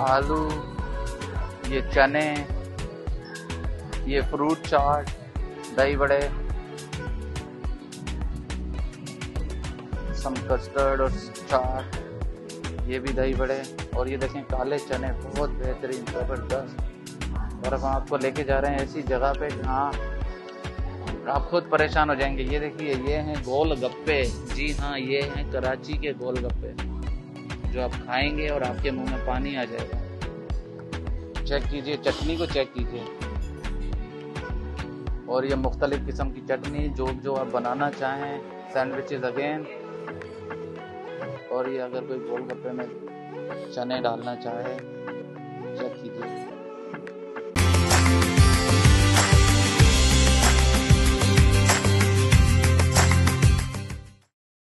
आलू, ये चने, ये फ्रूट चाट दही बड़े सम कस्टर्ड और चाट ये भी दही बड़े और ये देखें, काले चने बहुत बेहतरीन, ज़बरदस्त। और हम आपको लेके जा रहे हैं ऐसी जगह पे जहाँ आप खुद परेशान हो जाएँगे। ये देखिए, ये हैं गोल गप्पे जी हाँ ये हैं कराची के गोल गप्पे जो आप खाएँगे और आपके मुँह में पानी आ जाएगा। चेक कीजिए, चटनी को चेक कीजिए। और ये मुख्तलिफ़ किस्म की चटनी, जो जो आप बनाना चाहें सैंडविचेस अगेन और ये अगर कोई गोलगप्पे में चने डालना चाहे